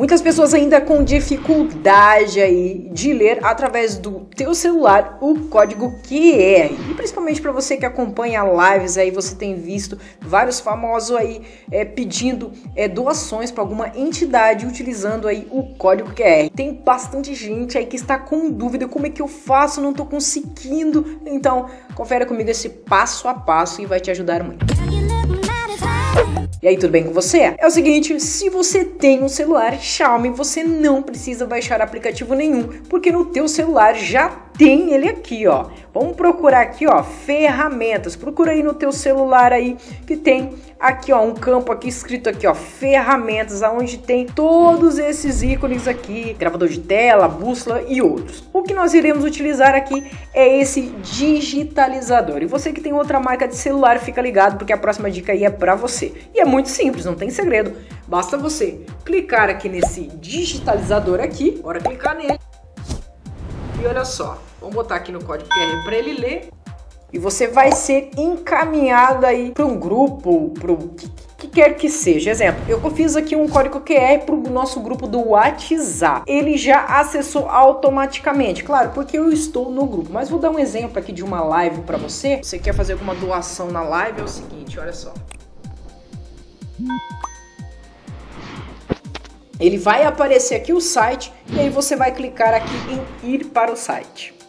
Muitas pessoas ainda com dificuldade aí de ler através do teu celular o código QR. E principalmente para você que acompanha lives aí, você tem visto vários famosos aí é, pedindo é, doações para alguma entidade utilizando aí o código QR. Tem bastante gente aí que está com dúvida como é que eu faço, não estou conseguindo. Então, confere comigo esse passo a passo e vai te ajudar muito. E aí, tudo bem com você? É o seguinte, se você tem um celular Xiaomi, você não precisa baixar aplicativo nenhum, porque no teu celular já tem ele aqui, ó. Vamos procurar aqui, ó, ferramentas. Procura aí no teu celular aí que tem aqui, ó, um campo aqui escrito aqui, ó, ferramentas, aonde tem todos esses ícones aqui, gravador de tela, bússola e outros. O que nós iremos utilizar aqui é esse digitalizador. E você que tem outra marca de celular, fica ligado porque a próxima dica aí é para você. E é muito simples, não tem segredo. Basta você clicar aqui nesse digitalizador aqui, bora clicar nele. E olha só, vamos botar aqui no código QR para ele ler. E você vai ser encaminhado aí para um grupo, para o que, que, quer que seja. Exemplo, eu fiz aqui um código QR para o nosso grupo do WhatsApp. Ele já acessou automaticamente, claro, porque eu estou no grupo. Mas vou dar um exemplo aqui de uma live para você. Você quer fazer alguma doação na live? É o seguinte, olha só. Ele vai aparecer aqui o site e aí você vai clicar aqui em ir para o site.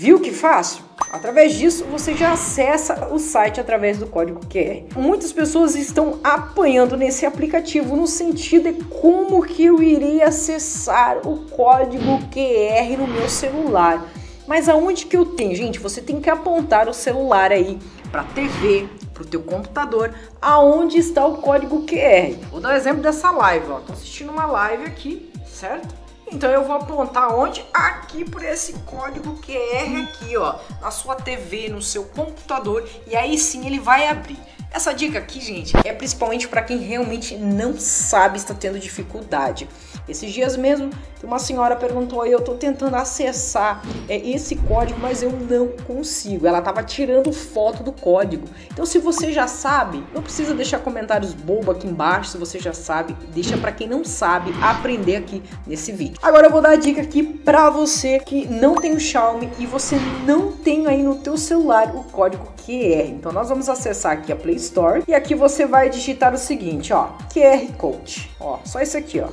Viu que fácil? Através disso, você já acessa o site através do código QR. Muitas pessoas estão apanhando nesse aplicativo no sentido de como que eu irei acessar o código QR no meu celular. Mas aonde que eu tenho? Gente, você tem que apontar o celular aí para a TV, para o teu computador, aonde está o código QR. Vou dar um exemplo dessa live. Tô assistindo uma live aqui, certo? Então eu vou apontar onde? Aqui por esse código QR aqui, ó, na sua TV, no seu computador, e aí sim ele vai abrir. Essa dica aqui, gente, é principalmente para quem realmente não sabe, está tendo dificuldade. Esses dias mesmo, uma senhora perguntou eu tô tentando acessar é, esse código, mas eu não consigo. Ela tava tirando foto do código. Então, se você já sabe, não precisa deixar comentários bobo aqui embaixo. Se você já sabe, deixa para quem não sabe aprender aqui nesse vídeo. Agora eu vou dar a dica aqui para você que não tem o Xiaomi e você não tem aí no teu celular o código QR. Então, nós vamos acessar aqui a Play Store e aqui você vai digitar o seguinte, ó, QR Code. Ó, só isso aqui, ó.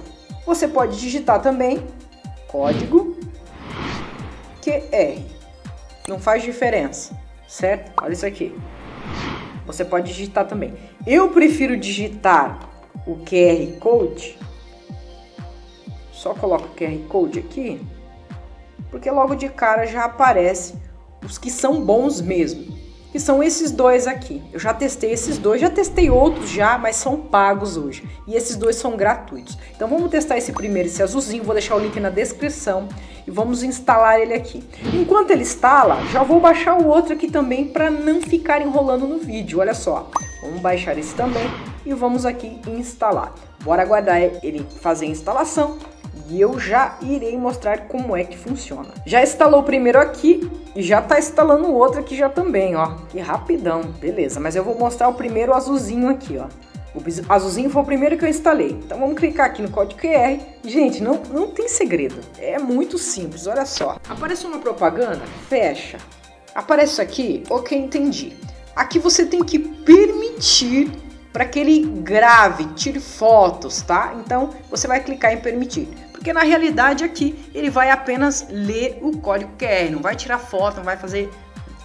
Você pode digitar também código QR. Não faz diferença, certo? Olha isso aqui. Você pode digitar também. Eu prefiro digitar o QR Code. Só coloco o QR Code aqui, porque logo de cara já aparece os que são bons mesmo que são esses dois aqui. Eu já testei esses dois, já testei outros já, mas são pagos hoje. E esses dois são gratuitos. Então vamos testar esse primeiro, esse azulzinho, vou deixar o link na descrição e vamos instalar ele aqui. Enquanto ele instala, já vou baixar o outro aqui também para não ficar enrolando no vídeo. Olha só, vamos baixar esse também e vamos aqui instalar. Bora aguardar ele fazer a instalação e eu já irei mostrar como é que funciona. Já instalou o primeiro aqui e já tá instalando o outro aqui já também, ó. Que rapidão, beleza. Mas eu vou mostrar o primeiro azulzinho aqui, ó. O azulzinho foi o primeiro que eu instalei. Então vamos clicar aqui no código QR. Gente, não, não tem segredo. É muito simples, olha só. Aparece uma propaganda, fecha. Aparece aqui, ok, entendi. Aqui você tem que permitir para que ele grave, tire fotos, tá? Então você vai clicar em permitir. Porque na realidade aqui ele vai apenas ler o código QR, não vai tirar foto, não vai fazer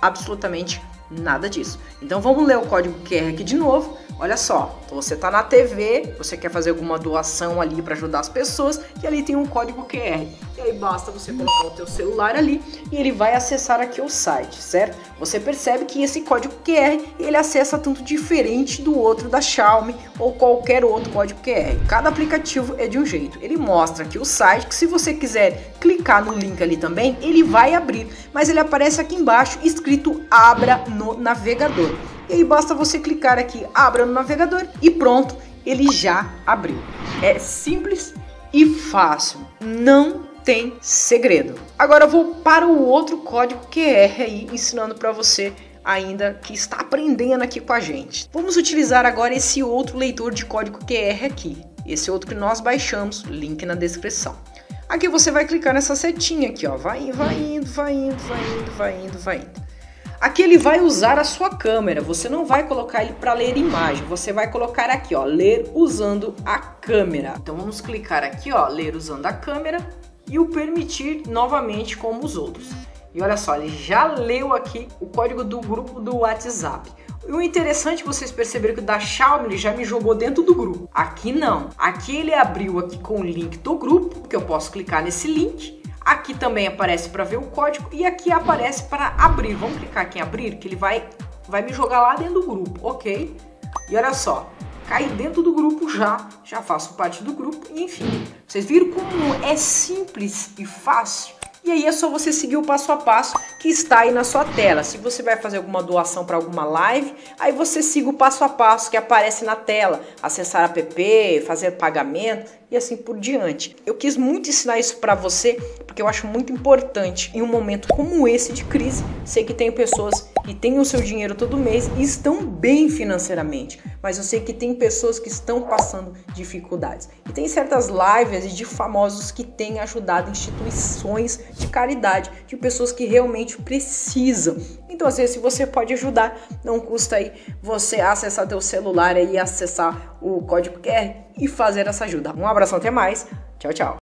absolutamente nada disso. Então vamos ler o código QR aqui de novo. Olha só, então você está na TV, você quer fazer alguma doação ali para ajudar as pessoas e ali tem um código QR. E aí basta você colocar o teu celular ali e ele vai acessar aqui o site, certo? Você percebe que esse código QR ele acessa tanto diferente do outro da Xiaomi ou qualquer outro código QR. Cada aplicativo é de um jeito. Ele mostra aqui o site que se você quiser clicar no link ali também, ele vai abrir, mas ele aparece aqui embaixo escrito abra no navegador. E aí basta você clicar aqui, abra no navegador e pronto, ele já abriu. É simples e fácil, não tem segredo. Agora eu vou para o outro código QR aí, ensinando para você ainda que está aprendendo aqui com a gente. Vamos utilizar agora esse outro leitor de código QR aqui. Esse outro que nós baixamos, link na descrição. Aqui você vai clicar nessa setinha aqui, ó, vai, vai indo, vai indo, vai indo, vai indo, vai indo. Aqui ele vai usar a sua câmera, você não vai colocar ele para ler imagem, você vai colocar aqui, ó, ler usando a câmera. Então vamos clicar aqui, ó, ler usando a câmera e o permitir novamente como os outros. E olha só, ele já leu aqui o código do grupo do WhatsApp. E o interessante é vocês perceberam que o da Xiaomi ele já me jogou dentro do grupo. Aqui não. Aqui ele abriu aqui com o link do grupo, que eu posso clicar nesse link Aqui também aparece para ver o código e aqui aparece para abrir. Vamos clicar aqui em abrir, que ele vai, vai me jogar lá dentro do grupo, ok? E olha só, caí dentro do grupo já, já faço parte do grupo, enfim. Vocês viram como é simples e fácil? E aí é só você seguir o passo a passo que está aí na sua tela. Se você vai fazer alguma doação para alguma live, aí você siga o passo a passo que aparece na tela. Acessar app, fazer pagamento e assim por diante. Eu quis muito ensinar isso para você porque eu acho muito importante em um momento como esse de crise. Sei que tem pessoas que têm o seu dinheiro todo mês e estão bem financeiramente, mas eu sei que tem pessoas que estão passando dificuldades. E tem certas lives de famosos que têm ajudado instituições de caridade, de pessoas que realmente precisam. Então, às vezes, se você pode ajudar, não custa aí você acessar teu celular e acessar o código QR e fazer essa ajuda. Um abração, até mais. Tchau, tchau.